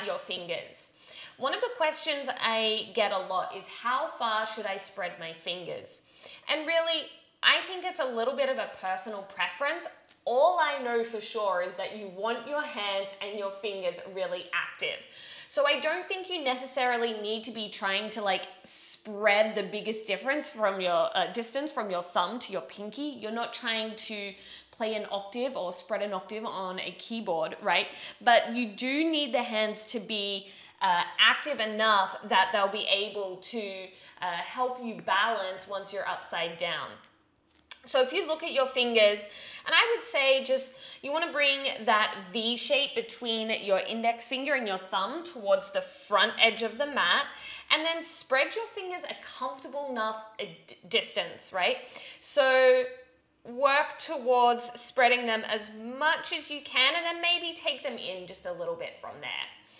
at your fingers. One of the questions I get a lot is how far should I spread my fingers? And really, I think it's a little bit of a personal preference. All I know for sure is that you want your hands and your fingers really active. So I don't think you necessarily need to be trying to like spread the biggest difference from your uh, distance from your thumb to your pinky. You're not trying to play an octave or spread an octave on a keyboard, right? But you do need the hands to be uh, active enough that they'll be able to uh, help you balance once you're upside down. So if you look at your fingers, and I would say just you want to bring that V shape between your index finger and your thumb towards the front edge of the mat, and then spread your fingers a comfortable enough uh, distance, right? So work towards spreading them as much as you can, and then maybe take them in just a little bit from there.